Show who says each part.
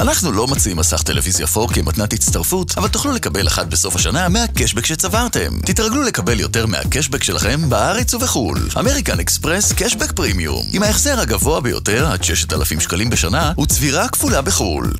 Speaker 1: אנחנו לא מציעים מסך טלוויזיה 4 כמתנת הצטרפות, אבל תוכלו לקבל אחת בסוף השנה מהקשבק שצברתם. תתרגלו לקבל יותר מהקשבק שלכם בארץ ובחו"ל. אמריקן אקספרס קשבק פרימיום. עם ההחזר הגבוה ביותר, עד 6,000 שקלים בשנה, וצבירה כפולה בחו"ל.